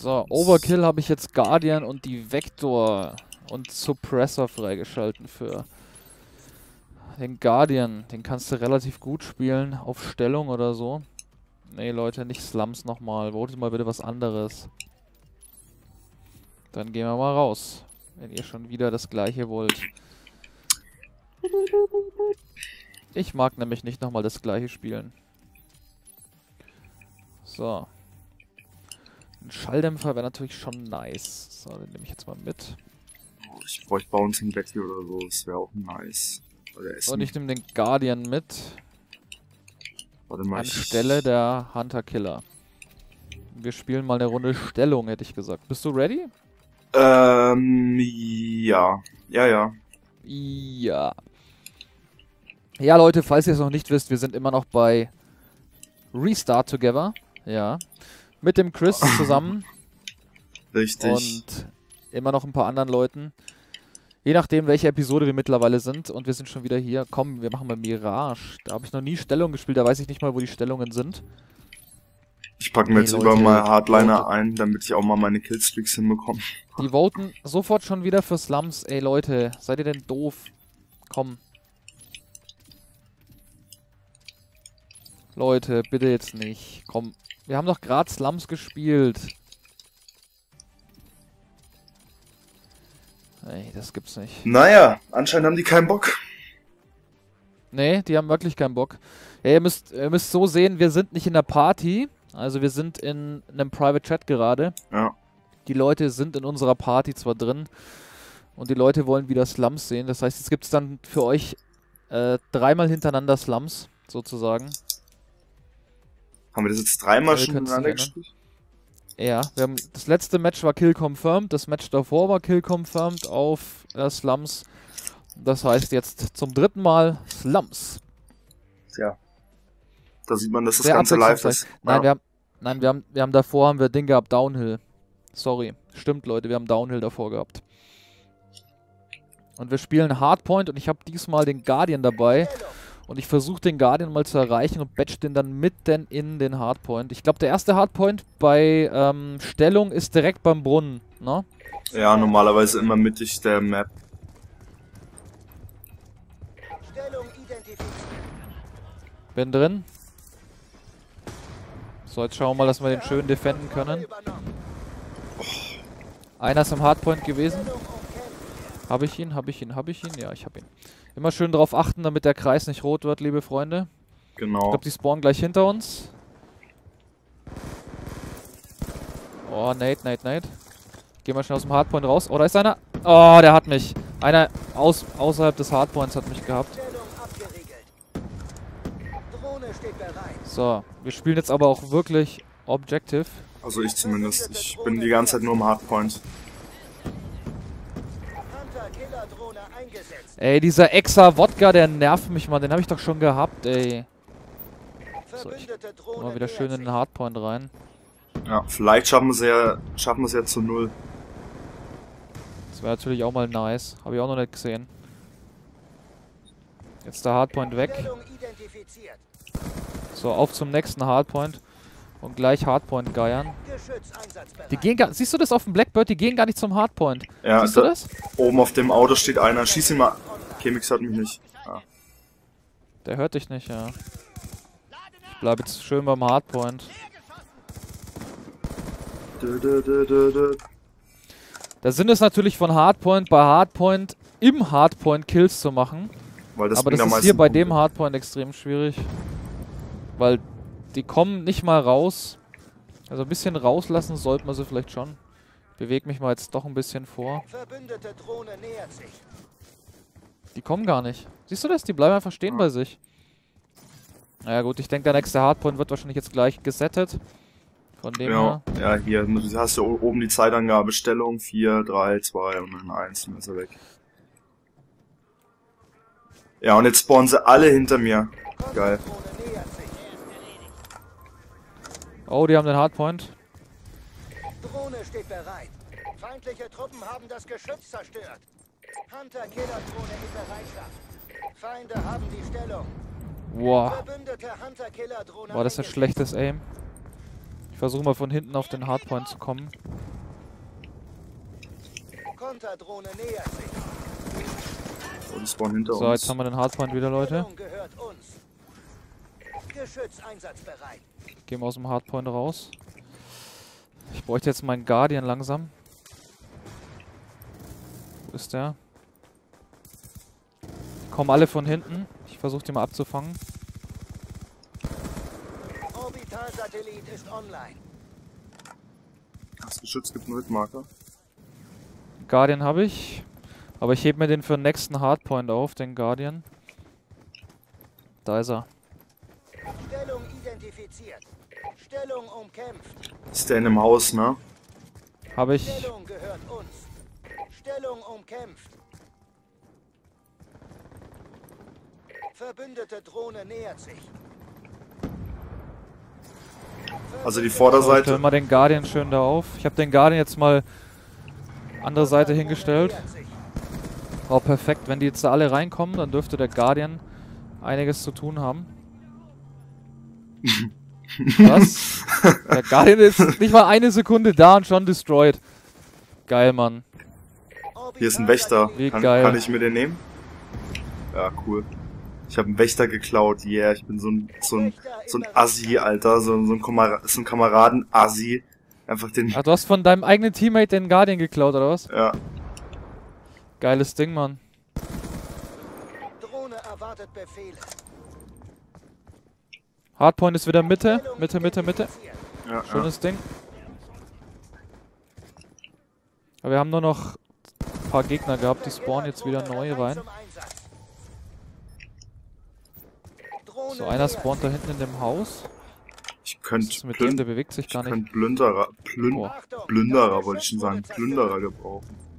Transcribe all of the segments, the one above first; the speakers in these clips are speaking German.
So, Overkill habe ich jetzt Guardian und die Vector und Suppressor freigeschalten für den Guardian. Den kannst du relativ gut spielen auf Stellung oder so. Nee, Leute, nicht Slums nochmal. Votet mal bitte was anderes. Dann gehen wir mal raus. Wenn ihr schon wieder das gleiche wollt. Ich mag nämlich nicht nochmal das gleiche spielen. So. Ein Schalldämpfer wäre natürlich schon nice. So, den nehme ich jetzt mal mit. Ich bräuchte Bouncing Betty oder so, das wäre auch nice. Und ich nehme den Guardian mit. Warte mal. Anstelle der Hunter Killer. Wir spielen mal eine Runde Stellung, hätte ich gesagt. Bist du ready? Ähm, ja. Ja, ja. Ja. Ja, Leute, falls ihr es noch nicht wisst, wir sind immer noch bei Restart Together. Ja. Mit dem Chris zusammen. Richtig. Und immer noch ein paar anderen Leuten. Je nachdem, welche Episode wir mittlerweile sind. Und wir sind schon wieder hier. Komm, wir machen mal Mirage. Da habe ich noch nie Stellung gespielt. Da weiß ich nicht mal, wo die Stellungen sind. Ich packe mir jetzt Leute, über mal Hardliner ein, damit ich auch mal meine Killstreaks hinbekomme. Die voten sofort schon wieder für Slums. Ey, Leute, seid ihr denn doof? Komm. Leute, bitte jetzt nicht. Komm, wir haben doch gerade Slums gespielt. Ey, das gibt's nicht. Naja, anscheinend haben die keinen Bock. Nee, die haben wirklich keinen Bock. Ja, ihr müsst, ihr müsst so sehen, wir sind nicht in der Party. Also wir sind in einem Private Chat gerade. Ja. Die Leute sind in unserer Party zwar drin und die Leute wollen wieder Slums sehen. Das heißt, jetzt gibt es dann für euch äh, dreimal hintereinander Slums, sozusagen. Haben wir das jetzt dreimal schon hintereinander gespielt? Ja, wir haben, das letzte Match war Kill Confirmed, das Match davor war Kill Confirmed auf äh, Slums. Das heißt jetzt zum dritten Mal Slums. Tja. Da sieht man, dass das Sehr Ganze live ist. Nein, ja. wir haben, nein wir, haben, wir haben davor haben wir Ding gehabt, Downhill. Sorry. Stimmt, Leute, wir haben Downhill davor gehabt. Und wir spielen Hardpoint und ich habe diesmal den Guardian dabei. Und ich versuche den Guardian mal zu erreichen und batch den dann mitten in den Hardpoint. Ich glaube, der erste Hardpoint bei ähm, Stellung ist direkt beim Brunnen, ne? Ja, normalerweise immer mittig der Map. Bin drin. So, jetzt schauen wir mal, dass wir den schön defenden können. Einer ist im Hardpoint gewesen. Habe ich ihn? Habe ich ihn? Habe ich ihn? Ja, ich habe ihn. Immer schön drauf achten, damit der Kreis nicht rot wird, liebe Freunde. Genau. Ich glaube, die spawnen gleich hinter uns. Oh, Nate, Nate, Nate. Geh mal schnell aus dem Hardpoint raus. Oh, da ist einer. Oh, der hat mich. Einer aus, außerhalb des Hardpoints hat mich gehabt. So, wir spielen jetzt aber auch wirklich Objective. Also ich zumindest. Ich bin die ganze Zeit nur im Hardpoint. Ey, dieser Exa-Wodka, der nervt mich mal. Den habe ich doch schon gehabt, ey. So, ich mal wieder schön in den Hardpoint rein. Ja, vielleicht schaffen wir es ja, schaffen wir es ja zu null. Das wäre natürlich auch mal nice. Habe ich auch noch nicht gesehen. Jetzt der Hardpoint weg. So, auf zum nächsten Hardpoint. Und gleich Hardpoint geiern. Die gehen gar, siehst du das auf dem Blackbird? Die gehen gar nicht zum Hardpoint. Ja, siehst du das? Oben auf dem Auto steht einer. Schieß ihn mal. Chemix hört mich nicht. Ja. Der hört dich nicht, ja. Ich bleib jetzt schön beim Hardpoint. Der Sinn ist natürlich von Hardpoint bei Hardpoint im Hardpoint Kills zu machen. Das Aber das ist hier bei dem Hardpoint extrem schwierig. Weil die kommen nicht mal raus. Also ein bisschen rauslassen sollte man sie vielleicht schon. Bewege mich mal jetzt doch ein bisschen vor. Die kommen gar nicht. Siehst du das? Die bleiben einfach stehen ja. bei sich. Naja gut, ich denke der nächste Hardpoint wird wahrscheinlich jetzt gleich gesettet. Von dem ja, her. Ja, hier hast du oben die Zeitangabe Stellung 4, 3, 2 und dann 1, dann ist er weg. Ja, und jetzt spawnen sie alle hinter mir. Geil. Oh, die haben den Hardpoint. Drohne steht bereit. Feindliche Truppen haben das Geschütz zerstört. Hunter-Killer-Drohne in Bereitschaft. Feinde haben die Stellung. Wow. Boah, das ist ein schlechtes Aim. versuche mal von hinten auf den Hardpoint zu kommen. Konterdrohne nähert sich. Die spawnen hinter so, uns. jetzt haben wir den Hardpoint wieder, Leute. Geschütz einsatzbereit. Gehen wir aus dem Hardpoint raus. Ich bräuchte jetzt meinen Guardian langsam. Wo ist der? Kommen alle von hinten. Ich versuche die mal abzufangen. Orbitalsatellit ist online. Das Geschütz gibt einen Hitmarker. Guardian habe ich. Aber ich hebe mir den für den nächsten Hardpoint auf, den Guardian. Da ist er. Stellung identifiziert. Stellung umkämpft. Ist der in dem Haus, ne? Habe ich. Stellung gehört uns. Stellung umkämpft. Verbündete Drohne nähert sich. Also die Vorderseite. stellen wir den Guardian schön da auf. Ich habe den Guardian jetzt mal andere Seite hingestellt. Oh, perfekt. Wenn die jetzt da alle reinkommen, dann dürfte der Guardian einiges zu tun haben. Was? Der Guardian ist nicht mal eine Sekunde da und schon destroyed. Geil, Mann. Hier ist ein Wächter. Wie Kann, geil. kann ich mir den nehmen? Ja, cool. Ich habe einen Wächter geklaut. Yeah, ich bin so ein, so ein, so ein Assi, Alter. So, so ein, Kamera so ein Kameraden-Assi. Einfach den... Ach, du hast von deinem eigenen Teammate den Guardian geklaut, oder was? Ja. Geiles Ding, Mann. Drohne erwartet Befehle. Hardpoint ist wieder Mitte. Mitte, Mitte, Mitte. Ja, ja. Schönes Ding. Aber wir haben nur noch ein paar Gegner gehabt, die spawnen jetzt wieder neu rein. So, einer spawnt da hinten in dem Haus. Ich könnte mit dem? Der bewegt sich ich gar nicht. könnt Plünderer, Plün Oh. Plünderer wollte ich schon sagen, Plünderer gebrauchen.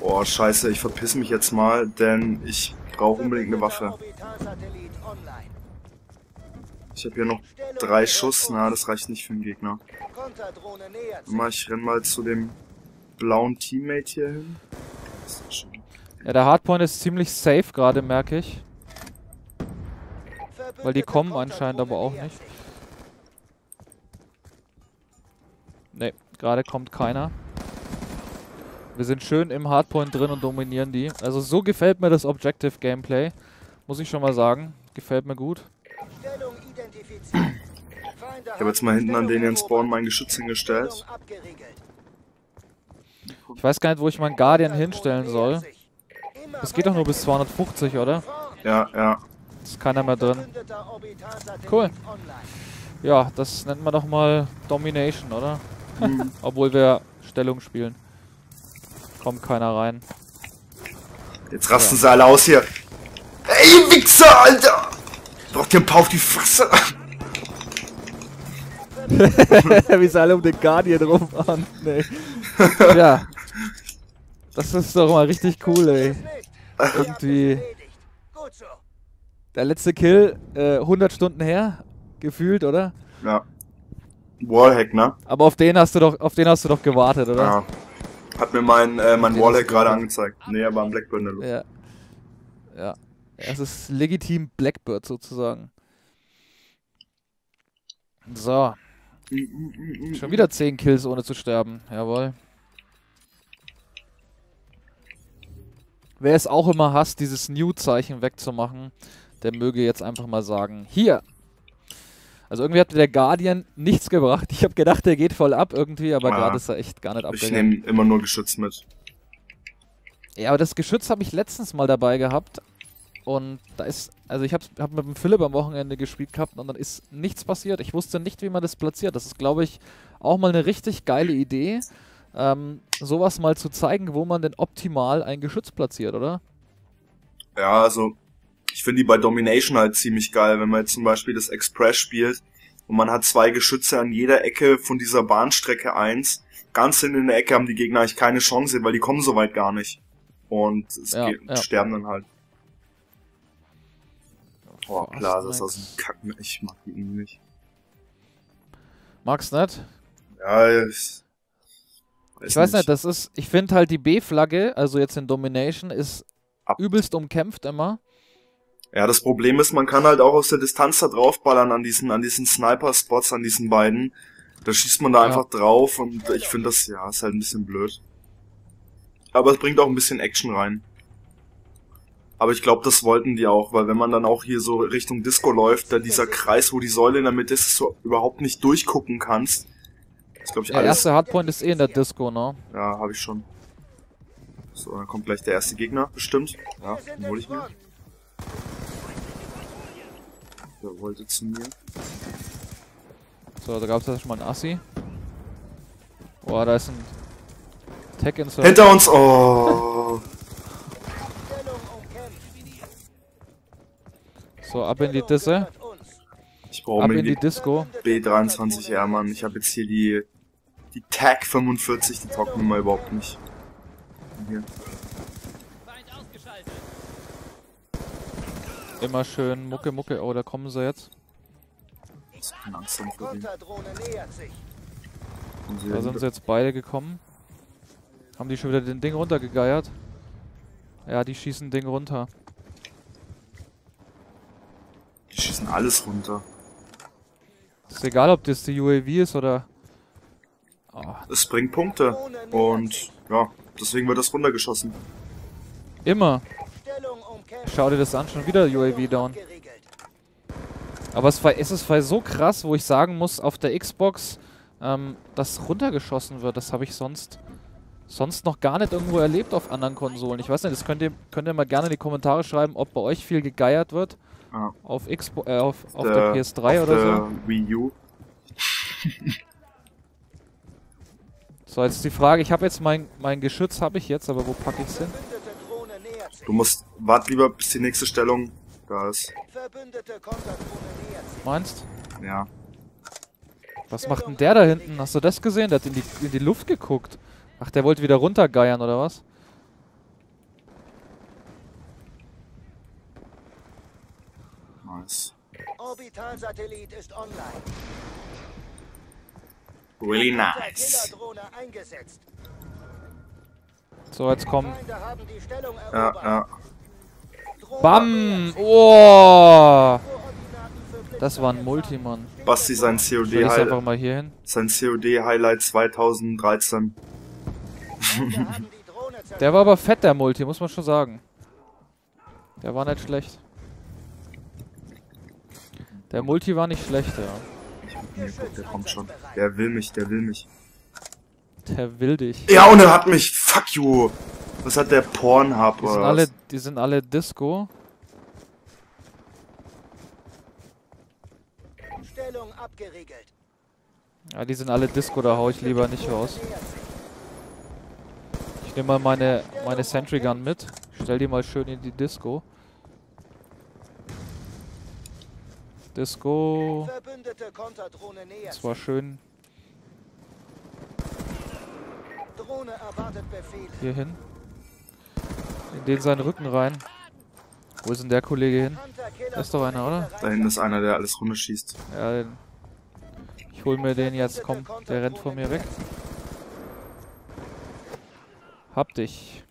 Boah, scheiße, ich verpiss mich jetzt mal, denn ich brauche unbedingt eine Waffe. Ich habe hier noch drei Schuss, na, das reicht nicht für den Gegner. Mal, ich renn mal zu dem blauen Teammate hier hin. Ja, der Hardpoint ist ziemlich safe gerade, merke ich. Weil die kommen anscheinend aber auch nicht. Ne, gerade kommt keiner. Wir sind schön im Hardpoint drin und dominieren die. Also so gefällt mir das Objective Gameplay. Muss ich schon mal sagen. Gefällt mir gut. Ich habe jetzt mal hinten an den Spawn mein Geschütz hingestellt. Ich weiß gar nicht, wo ich meinen Guardian hinstellen soll. Das geht doch nur bis 250, oder? Ja, ja. Ist keiner mehr drin. Cool. Ja, das nennt man doch mal Domination, oder? Hm. Obwohl wir Stellung spielen. Kommt keiner rein. Jetzt rasten sie alle aus hier. Ey, ihr Wichser, Alter! Braucht ihr ein paar auf die Fresse? Wie sie alle um den Guardian rumfahren. Nee. ja. Das ist doch mal richtig cool, ey. Irgendwie. Der letzte Kill, äh, 100 Stunden her, gefühlt, oder? Ja. Wallhack, ne? Aber auf den hast du doch, auf den hast du doch gewartet, oder? Ja. Hat mir mein, äh, mein Wallhack gerade angezeigt. Nee, aber am Blackburn der Luft. Ja. Ja. Es ist legitim Blackbird sozusagen. So, schon wieder 10 Kills ohne zu sterben. Jawohl. Wer es auch immer hasst, dieses New-Zeichen wegzumachen, der möge jetzt einfach mal sagen, hier. Also irgendwie hat der Guardian nichts gebracht. Ich habe gedacht, der geht voll ab irgendwie, aber Ah. gerade ist er echt gar nicht Ich abgegangen. nehme immer nur Geschütz mit. Ja, aber das Geschütz habe ich letztens mal dabei gehabt. Und da ist, also ich habe hab mit dem Philipp am Wochenende gespielt gehabt und dann ist nichts passiert. Ich wusste nicht, wie man das platziert. Das ist, glaube ich, auch mal eine richtig geile Idee, ähm, sowas mal zu zeigen, wo man denn optimal ein Geschütz platziert, oder? Ja, also ich finde die bei Domination halt ziemlich geil, wenn man jetzt zum Beispiel das Express spielt und man hat zwei Geschütze an jeder Ecke von dieser Bahnstrecke 1. Ganz hinten in der Ecke haben die Gegner eigentlich keine Chance, weil die kommen so weit gar nicht. Und es Ja, geht, ja. sterben dann halt. Oh, Fast klar, das ist aus dem Kack. Ich mag die irgendwie nicht. Magst nicht? Ja, ich, Ich weiß nicht, das ist, ich finde halt die B-Flagge, also jetzt in Domination, ist Ab. übelst umkämpft immer. Ja, das Problem ist, man kann halt auch aus der Distanz da draufballern an diesen, an diesen Sniper-Spots, an diesen beiden. Da schießt man da ja. einfach drauf und ich finde das, ja, ist halt ein bisschen blöd. Aber es bringt auch ein bisschen Action rein. Aber ich glaube, das wollten die auch, weil wenn man dann auch hier so Richtung Disco läuft, da dieser Kreis, wo die Säule in der Mitte ist, dass du überhaupt nicht durchgucken kannst. Das glaube ich Der erste Hardpoint ist eh in der Disco, ne? Ja, habe ich schon. So, dann kommt gleich der erste Gegner, bestimmt. Ja, den hole ich mir. Der wollte zu mir. So, da gab es ja schon mal einen Assi. Boah, da ist ein Tech Insert. Hinter uns! Oh! So, ab in die Disse. Ich brauche mir in die, die Disco. B23R, Mann. Ich habe jetzt hier die die Tag 45, die taugt mir mal überhaupt nicht. Hier. Immer schön Mucke, Mucke. Oh, da kommen sie jetzt. Langsam. Da sind sie jetzt beide gekommen. Haben die schon wieder den Ding runtergegeiert? Ja, die schießen Ding runter. Die schießen alles runter. Ist egal, ob das die UAV ist oder... Oh. Es bringt Punkte. Und ja, deswegen wird das runtergeschossen. Immer. Schau dir das an, schon wieder UAV down. Aber es, war, es ist so krass, wo ich sagen muss, auf der Xbox, ähm, dass runtergeschossen wird. Das habe ich sonst sonst noch gar nicht irgendwo erlebt auf anderen Konsolen. Ich weiß nicht, das könnt ihr, könnt ihr mal gerne in die Kommentare schreiben, ob bei euch viel gegeiert wird. Ah. Auf, Xbox, äh, auf, auf der, der, PS3 oder so. Wii U. so, jetzt die Frage, ich habe jetzt mein, mein Geschütz, habe ich jetzt, aber wo packe ich es hin? Du musst, wart lieber bis die nächste Stellung da ist. Meinst? Ja. Was macht denn der da hinten? Hast du das gesehen? Der hat in die, in die Luft geguckt. Ach, der wollte wieder runtergeiern, oder was? Nice. Orbitalsatellit ist online. Really nice. So, jetzt kommen. Ja, ja. Bam! Oh! Das war ein Multimann. Basti sein COD Highlight. einfach mal hier hin. Sein COD Highlight 2013. der war aber fett, der Multi, muss man schon sagen. Der war nicht schlecht. Der Multi war nicht schlecht, ja. der kommt schon. Der will mich, der will mich. Der will dich. Ja, und er hat mich. Fuck you. Was hat der Pornhub die sind alle, was? Die sind alle Disco. Stellung abgeriegelt. Ja, die sind alle Disco, da hau ich lieber nicht raus. Ich nehme mal meine, meine Sentry Gun mit. Stell die mal schön in die Disco. Disco. Das war schön. Hier hin. In den seinen Rücken rein. Wo ist denn der Kollege hin? Da ist doch einer, oder? Da hinten ist einer, der alles runterschießt. Ja, den ich hol mir den jetzt. Komm, der rennt vor mir weg. Hab dich.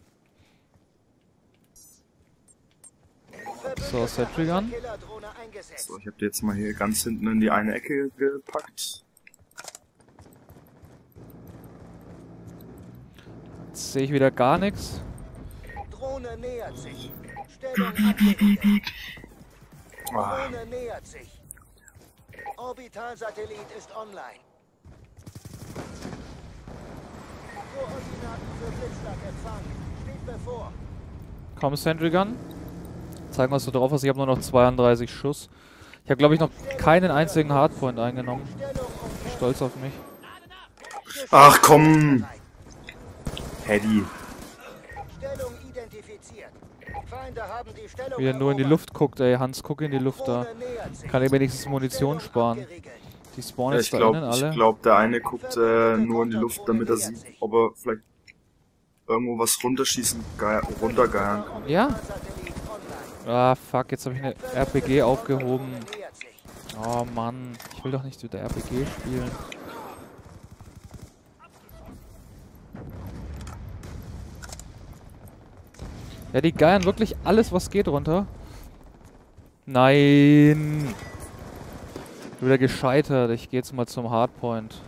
So, Sentry Gun. So, ich hab die jetzt mal hier ganz hinten in die eine Ecke gepackt. Jetzt sehe ich wieder gar nichts. Drohne nähert sich. Stellung abgerichtet. Drohne nähert sich. Orbitalsatellit ist online. Koordinaten für Blitzschlag empfangen. Steht bevor. Komm, Sentry Gun. Zeigen, was du drauf hast. Ich habe nur noch 32 Schuss. Ich habe, glaube ich, noch keinen einzigen Hardpoint eingenommen. Stolz auf mich. Ach komm! Paddy. Wie er nur in die Luft guckt, ey. Hans, guck in die Luft da. Kann er wenigstens Munition sparen. Die spawnen ja, jetzt da glaub, innen alle. Ich glaube, der eine guckt äh, nur in die Luft, damit er sieht, ob er vielleicht irgendwo was runterschießen, runtergeiern kann. Ja. Ah, fuck, jetzt habe ich eine RPG aufgehoben. Oh Mann, ich will doch nicht wieder RPG spielen. Ja, die geiern wirklich alles, was geht runter. Nein! Wieder gescheitert. Ich gehe jetzt mal zum Hardpoint.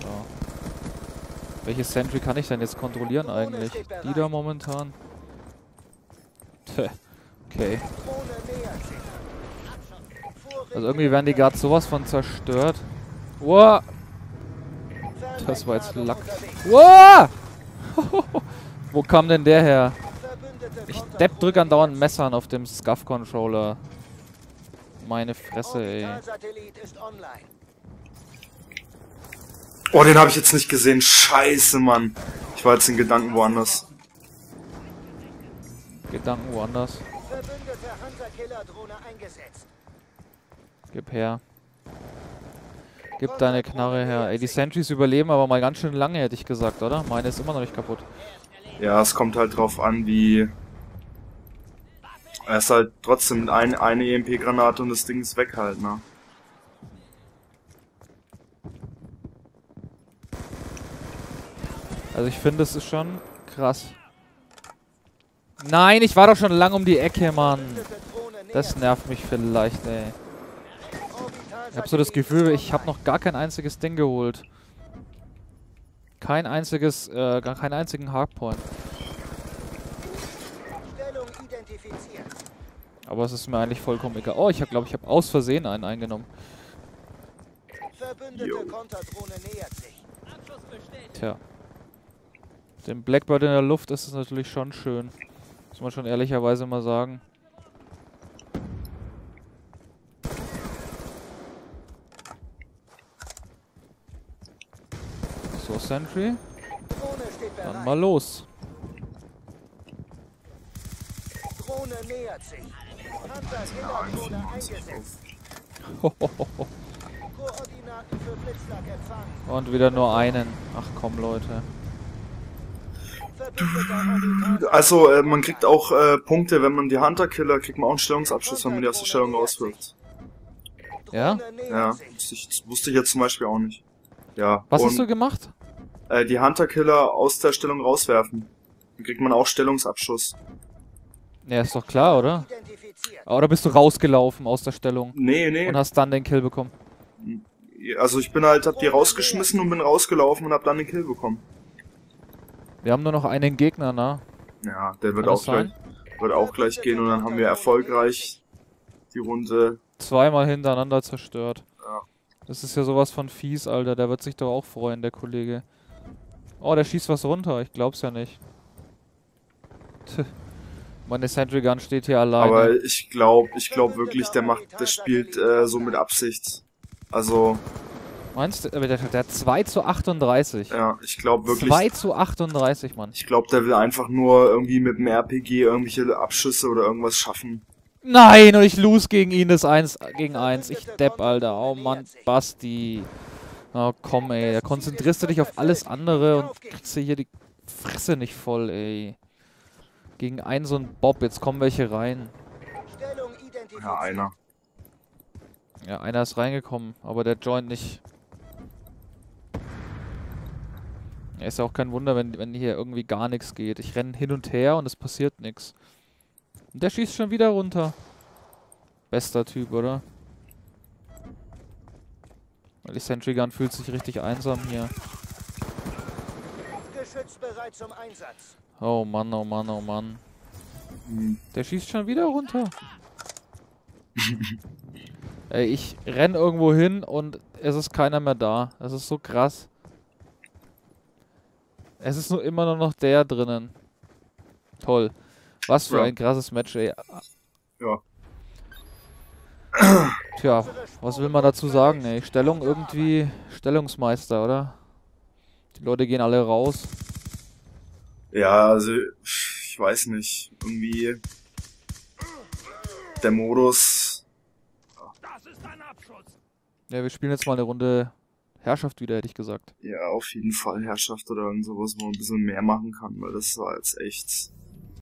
So. Welche Sentry kann ich denn jetzt kontrollieren eigentlich? Die da momentan? okay. Also irgendwie werden die gerade sowas von zerstört. Wow! Das war jetzt Lack. Wow! Wo kam denn der her? Ich depp drück andauernd Messern auf dem Scuff-Controller. Meine Fresse, ey. Oh, den habe ich jetzt nicht gesehen. Scheiße, Mann. Ich war jetzt in Gedanken woanders. Gedanken woanders. Gib her. Gib deine Knarre her. Ey, die Sentries überleben aber mal ganz schön lange, hätte ich gesagt, oder? Meine ist immer noch nicht kaputt. Ja, es kommt halt drauf an, wie... Er ist halt trotzdem ein, eine EMP-Granate und das Ding ist weg halt, ne? Also ich finde, es ist schon krass. Nein, ich war doch schon lang um die Ecke, Mann. Das nervt mich vielleicht, ey. Ich habe so das Gefühl, ich habe noch gar kein einziges Ding geholt. Kein einziges, äh, gar keinen einzigen Hardpoint. Aber es ist mir eigentlich vollkommen egal. Oh, ich habe, glaube ich, habe aus Versehen einen eingenommen. Tja. Den Blackbird in der Luft ist es natürlich schon schön. Muss man schon ehrlicherweise mal sagen. Sentry. Dann mal los. Drohne nähert sich. Und wieder nur einen. Ach komm, Leute. Also, äh, man kriegt auch äh, Punkte, wenn man die Hunter-Killer, kriegt man auch einen Stellungsabschluss, wenn man die aus der Stellung rauswirft. Ja? Ja, das, wusste ich jetzt zum Beispiel auch nicht. Ja. Was hast du gemacht? Äh, die Hunter-Killer aus der Stellung rauswerfen. Dann kriegt man auch Stellungsabschuss. Ja, ist doch klar, oder? Oder bist du rausgelaufen aus der Stellung? Nee, nee. Und hast dann den Kill bekommen? Also ich bin halt, hab die rausgeschmissen und bin rausgelaufen und hab dann den Kill bekommen. Wir haben nur noch einen Gegner, ne? Ja, der wird auch gleich, wird auch gleich gehen und dann haben wir erfolgreich die Runde... Zweimal hintereinander zerstört. Ja. Das ist ja sowas von fies, Alter. Der wird sich doch auch freuen, der Kollege. Oh, der schießt was runter. Ich glaub's ja nicht. Tch. Meine Sentry Gun steht hier alleine. Aber ich glaube, ich glaube wirklich, der macht, der spielt äh, so mit Absicht. Also. Meinst du, der, der hat 2 zu 38. Ja, ich glaube wirklich. 2 zu 38, Mann. Ich glaube, der will einfach nur irgendwie mit dem RPG irgendwelche Abschüsse oder irgendwas schaffen. Nein, und ich lose gegen ihn das 1 gegen 1. Ich depp, Alter. Oh Mann, Basti. Oh komm, ey. Da konzentrierst du dich auf alles andere und kriegst du hier die Fresse nicht voll, ey. Gegen einen so einen Bob. Jetzt kommen welche rein. Ja, einer. Ja, einer ist reingekommen, aber der joint nicht. Ja, ist ja auch kein Wunder, wenn, wenn hier irgendwie gar nichts geht. Ich renne hin und her und es passiert nichts. Und der schießt schon wieder runter. Bester Typ, oder? Weil die Sentry Gun fühlt sich richtig einsam hier. Geschütz bereit zum Einsatz. Oh Mann, oh Mann, oh Mann. Der schießt schon wieder runter. Ey, ich renn irgendwo hin und es ist keiner mehr da. Das ist so krass. Es ist nur immer nur noch der drinnen. Toll. Was für ja. ein krasses Match, ey. Ja. Tja, was will man dazu sagen, ey? Stellung irgendwie Stellungsmeister, oder? Die Leute gehen alle raus. Ja, also ich weiß nicht. Irgendwie der Modus. Ja, wir spielen jetzt mal eine Runde Herrschaft wieder, hätte ich gesagt. Ja, auf jeden Fall Herrschaft oder irgend sowas, wo man ein bisschen mehr machen kann, weil das war jetzt echt